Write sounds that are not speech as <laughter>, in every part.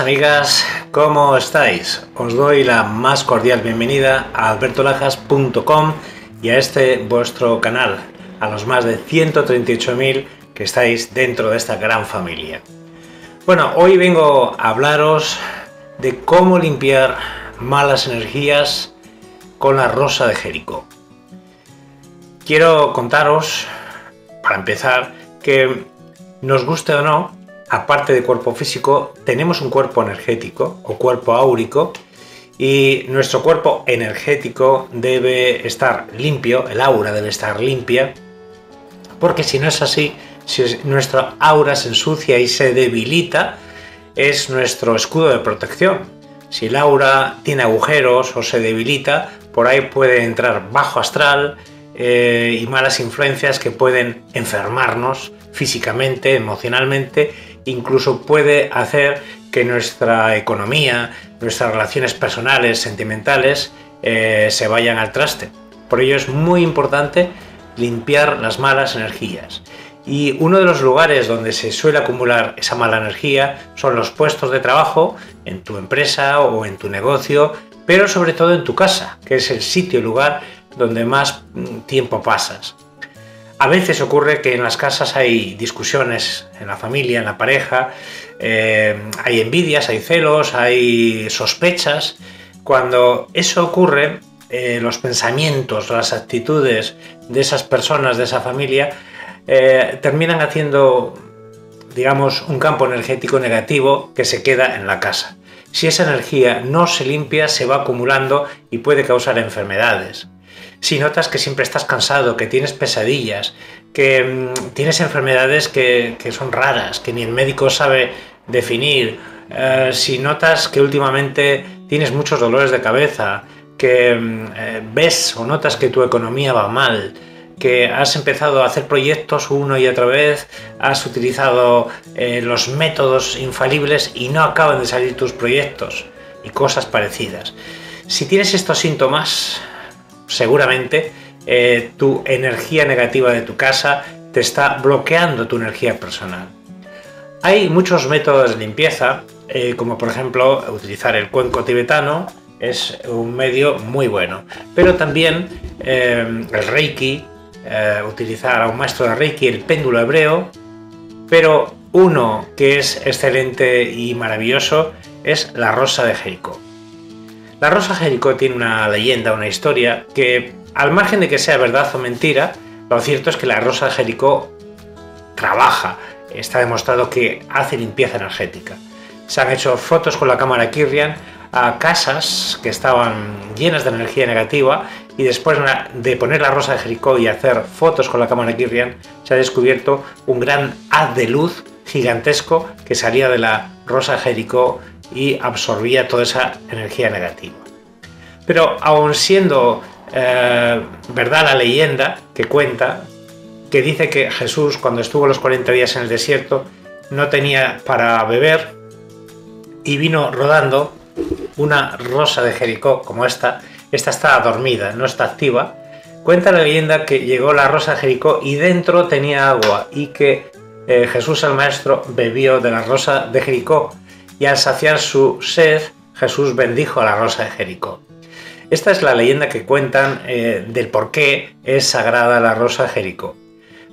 amigas, ¿cómo estáis? Os doy la más cordial bienvenida a albertolajas.com y a este vuestro canal, a los más de 138.000 que estáis dentro de esta gran familia. Bueno, hoy vengo a hablaros de cómo limpiar malas energías con la rosa de Jericó. Quiero contaros, para empezar, que nos guste o no, aparte de cuerpo físico, tenemos un cuerpo energético o cuerpo áurico y nuestro cuerpo energético debe estar limpio, el aura debe estar limpia, porque si no es así, si nuestra aura se ensucia y se debilita, es nuestro escudo de protección. Si el aura tiene agujeros o se debilita, por ahí puede entrar bajo astral eh, y malas influencias que pueden enfermarnos físicamente, emocionalmente, incluso puede hacer que nuestra economía, nuestras relaciones personales, sentimentales, eh, se vayan al traste. Por ello es muy importante limpiar las malas energías. Y uno de los lugares donde se suele acumular esa mala energía son los puestos de trabajo, en tu empresa o en tu negocio, pero sobre todo en tu casa, que es el sitio, lugar donde más mm, tiempo pasas. A veces ocurre que en las casas hay discusiones, en la familia, en la pareja, eh, hay envidias, hay celos, hay sospechas. Cuando eso ocurre, eh, los pensamientos, las actitudes de esas personas, de esa familia, eh, terminan haciendo, digamos, un campo energético negativo que se queda en la casa. Si esa energía no se limpia, se va acumulando y puede causar enfermedades si notas que siempre estás cansado, que tienes pesadillas, que mm, tienes enfermedades que, son raras, que ni el médico sabe definir, eh, si notas que últimamente tienes muchos dolores de cabeza, que mm, eh, ves o notas que tu economía va mal, que has empezado a hacer proyectos una y otra vez, has utilizado eh, los métodos infalibles y no acaban de salir tus proyectos y cosas parecidas. Si tienes estos síntomas, seguramente eh, tu energía negativa de tu casa te está bloqueando tu energía personal. Hay muchos métodos de limpieza, eh, como por ejemplo utilizar el cuenco tibetano, es un medio muy bueno. Pero también eh, el Reiki, utilizar a un maestro de Reiki, el péndulo hebreo, pero uno que es excelente y maravilloso es la rosa de Jericó. La Rosa Jericó tiene una leyenda, una historia que, al margen de que sea verdad o mentira, lo cierto es que la Rosa Jericó trabaja. Está demostrado que hace limpieza energética. Se han hecho fotos con la cámara Kirlian a casas que estaban llenas de energía negativa y después de poner la rosa de Jericó y hacer fotos con la cámara Kirlian se ha descubierto un gran haz de luz gigantesco que salía de la rosa Jericó y absorbía toda esa energía negativa. Pero aun siendo eh, verdad la leyenda que cuenta, que dice que Jesús cuando estuvo los 40 días en el desierto no tenía para beber y vino rodando una rosa de Jericó como esta, esta está dormida, no está activa, cuenta la leyenda que llegó la rosa de Jericó y dentro tenía agua y que eh, Jesús el Maestro bebió de la rosa de Jericó y al saciar su sed, Jesús bendijo a la rosa de Jericó. Esta es la leyenda que cuentan eh, del por qué es sagrada la rosa de Jericó.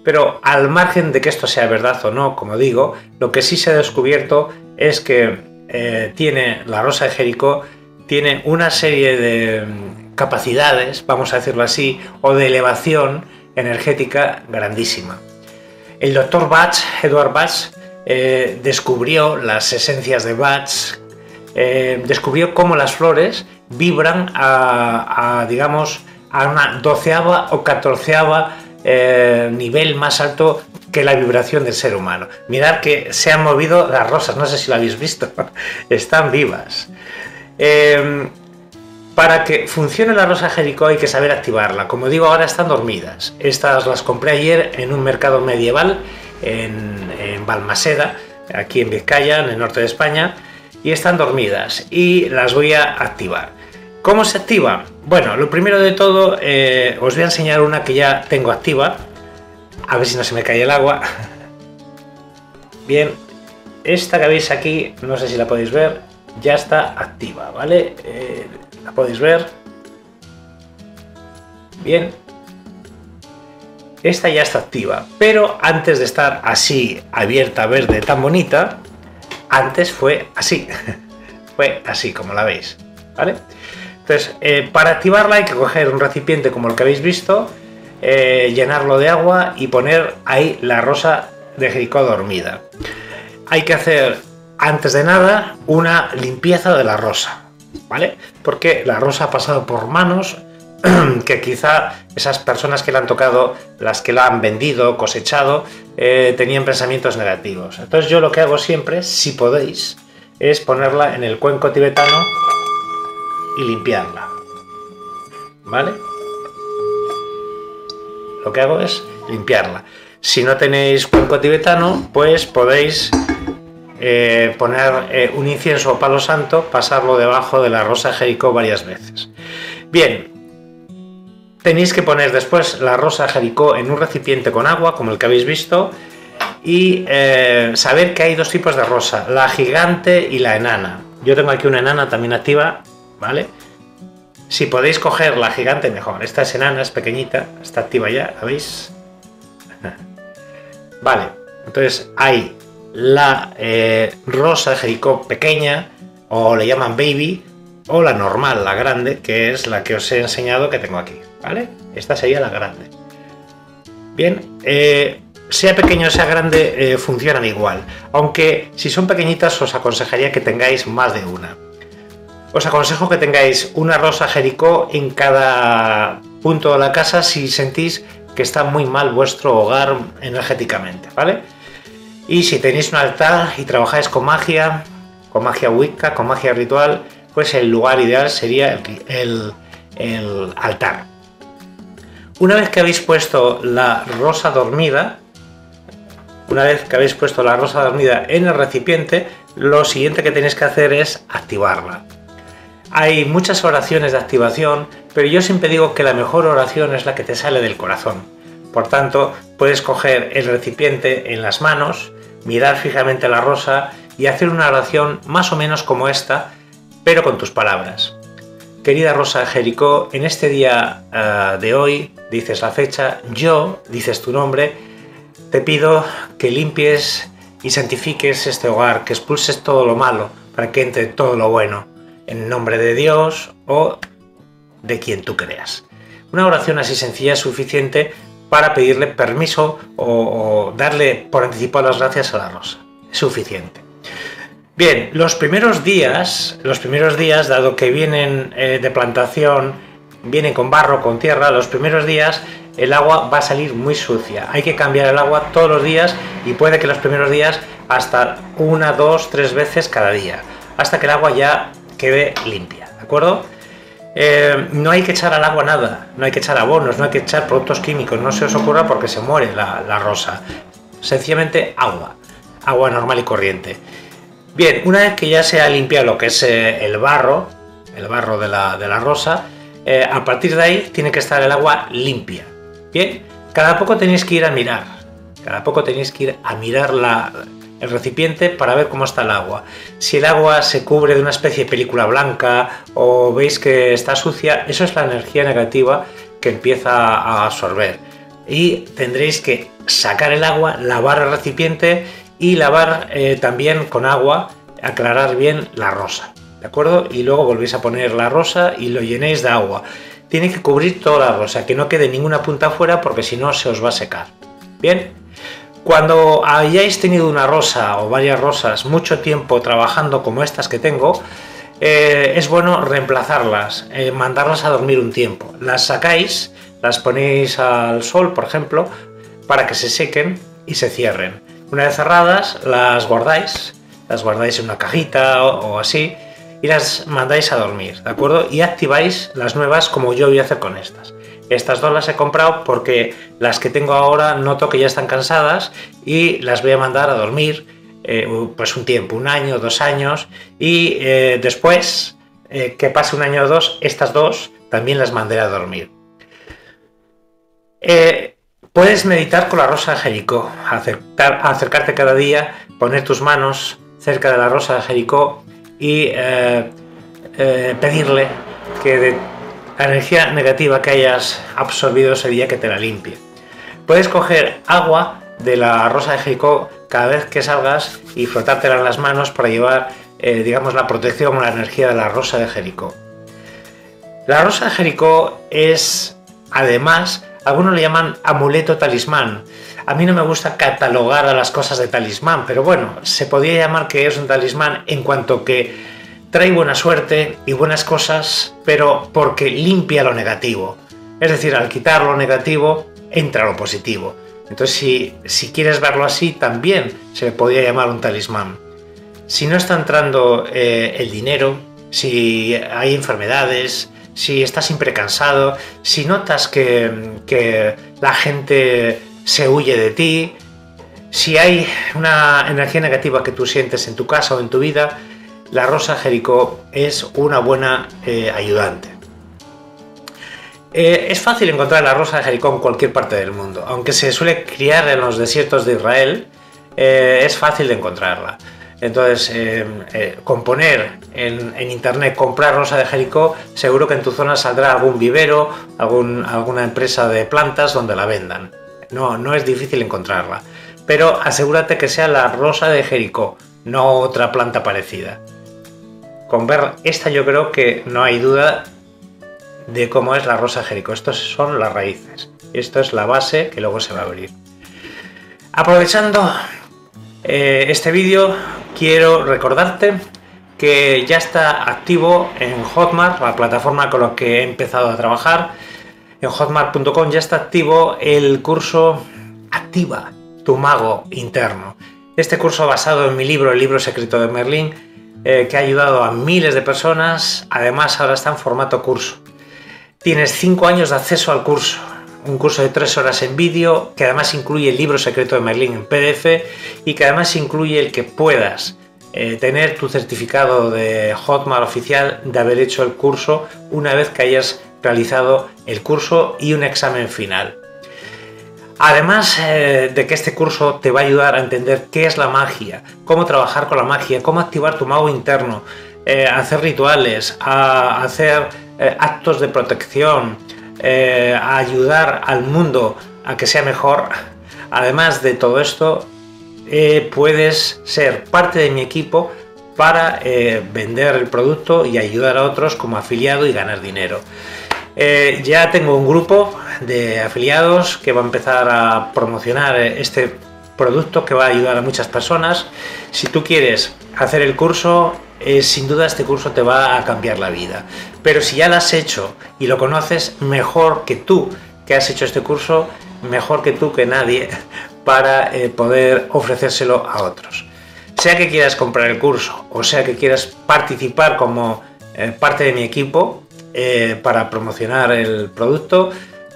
Pero al margen de que esto sea verdad o no, como digo, lo que sí se ha descubierto es que eh, tiene la rosa de Jericó tiene una serie de mm, capacidades, vamos a decirlo así, o de elevación energética grandísima. El doctor Bach, Edward Bach, eh, descubrió las esencias de Bach, eh, descubrió cómo las flores vibran a, digamos, a una doceava o catorceava eh, nivel más alto que la vibración del ser humano. Mirad que se han movido las rosas, no sé si lo habéis visto, <laughs> están vivas. para que funcione la rosa Jericó hay que saber activarla. Como digo, ahora están dormidas. Estas las compré ayer en un mercado medieval en, Balmaseda, aquí en Vizcaya, en el norte de España, y están dormidas y las voy a activar. ¿Cómo se activa? Bueno, lo primero de todo, eh, os voy a enseñar una que ya tengo activa. A ver si no se me cae el agua. <laughs> Bien, esta que veis aquí, no sé si la podéis ver, ya está activa, ¿vale? Eh, la podéis ver. Bien. Esta ya está activa, pero antes de estar así abierta, verde, tan bonita, antes fue así. <laughs> fue así, como la veis, ¿vale? Entonces, eh, para activarla hay que coger un recipiente como el que habéis visto, eh, llenarlo de agua y poner ahí la rosa de Jericó dormida. Hay que hacer, antes de nada, una limpieza de la rosa, ¿vale? Porque la rosa ha pasado por manos <clears throat> que quizá esas personas que la han tocado, las que la han vendido, cosechado, eh, tenían pensamientos negativos. Entonces yo lo que hago siempre, si podéis, es ponerla en el cuenco tibetano y limpiarla. ¿Vale? Lo que hago es limpiarla. Si no tenéis cuenco tibetano, pues podéis eh, poner eh, un incienso o palo santo, pasarlo debajo de la rosa Jericó varias veces. Bien, tenéis que poner después la rosa Jericó en un recipiente con agua, como el que habéis visto, y eh, saber que hay dos tipos de rosa, la gigante y la enana. Yo tengo aquí una enana también activa, ¿vale? Si podéis coger la gigante, mejor. Esta es enana, es pequeñita, está activa ya, ¿la veis? <laughs> Vale, entonces hay la eh, rosa Jericó pequeña, o le llaman baby, o la normal, la grande, que es la que os he enseñado que tengo aquí, ¿vale? Esta sería la grande. Bien, eh, sea pequeño o sea grande, eh, funcionan igual, aunque si son pequeñitas os aconsejaría que tengáis más de una. Os aconsejo que tengáis una rosa Jericó en cada punto de la casa si sentís que está muy mal vuestro hogar energéticamente, ¿vale? Y si tenéis un altar y trabajáis con magia, con magia wicca, con magia ritual, pues el lugar ideal sería el, el altar. Una vez que habéis puesto la rosa dormida, una vez que habéis puesto la rosa dormida en el recipiente, lo siguiente que tenéis que hacer es activarla. Hay muchas oraciones de activación, pero yo siempre digo que la mejor oración es la que te sale del corazón. Por tanto, puedes coger el recipiente en las manos, mirar fijamente la rosa y hacer una oración más o menos como esta, pero con tus palabras. Querida Rosa Jericó, en este día uh, de hoy, dices la fecha, yo, dices tu nombre, te pido que limpies y santifiques este hogar, que expulses todo lo malo para que entre todo lo bueno en nombre de Dios o de quien tú creas. Una oración así sencilla es suficiente para pedirle permiso o, darle por anticipado las gracias a la rosa. Es suficiente. Bien, los primeros días, los primeros días, dado que vienen eh, de plantación, vienen con barro, con tierra, los primeros días el agua va a salir muy sucia. Hay que cambiar el agua todos los días y puede que los primeros días hasta una, dos, tres veces cada día, hasta que el agua ya quede limpia, ¿de acuerdo? Eh, no hay que echar al agua nada, no hay que echar abonos, no hay que echar productos químicos, no se os ocurra porque se muere la, rosa. Sencillamente agua, agua normal y corriente. Bien, una vez que ya se ha limpiado lo que es eh, el barro, el barro de la, rosa, eh, a partir de ahí tiene que estar el agua limpia. Bien, cada poco tenéis que ir a mirar, cada poco tenéis que ir a mirar la, el recipiente para ver cómo está el agua. Si el agua se cubre de una especie de película blanca o veis que está sucia, eso es la energía negativa que empieza a absorber. Y tendréis que sacar el agua, lavar el recipiente y lavar eh, también con agua, aclarar bien la rosa. ¿De acuerdo? Y luego volvéis a poner la rosa y lo llenéis de agua. Tiene que cubrir toda la rosa, que no quede ninguna punta afuera porque si no se os va a secar. Bien, cuando hayáis tenido una rosa o varias rosas mucho tiempo trabajando como estas que tengo, eh, es bueno reemplazarlas, eh, mandarlas a dormir un tiempo. Las sacáis, las ponéis al sol, por ejemplo, para que se sequen y se cierren. Una vez cerradas, las guardáis, las guardáis en una cajita o, así y las mandáis a dormir, ¿de acuerdo? Y activáis las nuevas como yo voy a hacer con estas. Estas dos las he comprado porque las que tengo ahora noto que ya están cansadas y las voy a mandar a dormir eh, pues un tiempo, un año, dos años y eh, después eh, que pase un año o dos, estas dos también las mandaré a dormir. Puedes meditar con la rosa de Jericó, acercarte cada día, poner tus manos cerca de la rosa de Jericó y eh, eh, pedirle que de la energía negativa que hayas absorbido ese día que te la limpie. Puedes coger agua de la rosa de Jericó cada vez que salgas y frotártela en las manos para llevar, eh, digamos, la protección o la energía de la rosa de Jericó. La rosa de Jericó es, además, algunos le llaman amuleto talismán. A mí no me gusta catalogar a las cosas de talismán, pero bueno, se podría llamar que es un talismán en cuanto que trae buena suerte y buenas cosas, pero porque limpia lo negativo. Es decir, al quitar lo negativo, entra lo positivo. Entonces, si, si quieres verlo así, también se le podría llamar un talismán. Si no está entrando eh, el dinero, si hay enfermedades, si estás siempre cansado, si notas que, la gente se huye de ti, si hay una energía negativa que tú sientes en tu casa o en tu vida, la rosa Jericó es una buena eh, ayudante. Eh, es fácil encontrar la rosa de Jericó en cualquier parte del mundo, aunque se suele criar en los desiertos de Israel, eh, es fácil de encontrarla. Entonces, eh, eh, componer en, internet, comprar rosa de Jericó, seguro que en tu zona saldrá algún vivero, alguna empresa de plantas donde la vendan. No, no es difícil encontrarla. Pero asegúrate que sea la rosa de Jericó, no otra planta parecida. Con ver esta yo creo que no hay duda de cómo es la rosa de Jericó. Estos son las raíces. Esto es la base que luego se va a abrir. Aprovechando eh, este vídeo, quiero recordarte que ya está activo en Hotmart, la plataforma con la que he empezado a trabajar. En hotmart.com ya está activo el curso Activa tu mago interno. Este curso basado en mi libro, El libro secreto de Merlín, eh, que ha ayudado a miles de personas, además ahora está en formato curso. Tienes 5 años de acceso al curso, un curso de 3 horas en vídeo, que además incluye el libro secreto de Merlín en PDF y que además incluye el que puedas eh, tener tu certificado de Hotmart oficial de haber hecho el curso una vez que hayas realizado el curso y un examen final. Además eh, de que este curso te va a ayudar a entender qué es la magia, cómo trabajar con la magia, cómo activar tu mago interno, eh, hacer rituales, a hacer actos de protección, a ayudar al mundo a que sea mejor. Además de todo esto, eh, puedes ser parte de mi equipo para eh, vender el producto y ayudar a otros como afiliado y ganar dinero. Eh, ya tengo un grupo de afiliados que va a empezar a promocionar este producto que va a ayudar a muchas personas. Si tú quieres hacer el curso, sin duda este curso te va a cambiar la vida. Pero si ya lo has hecho y lo conoces, mejor que tú que has hecho este curso, mejor que tú que nadie, <laughs> para eh, poder ofrecérselo a otros. Sea que quieras comprar el curso o sea que quieras participar como eh, parte de mi equipo eh, para promocionar el producto,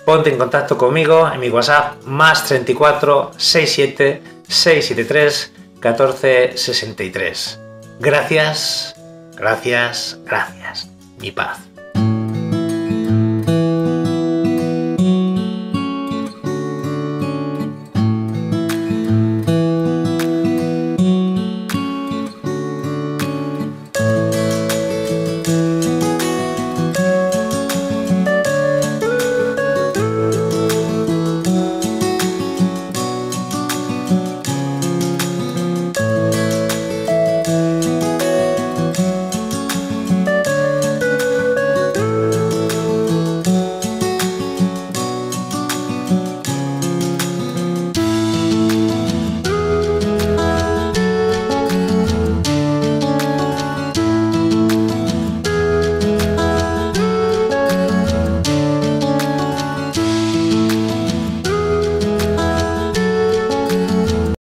ponte en contacto conmigo en mi WhatsApp más 34 67 673 14 63. Gracias, gracias, gracias. Mi paz.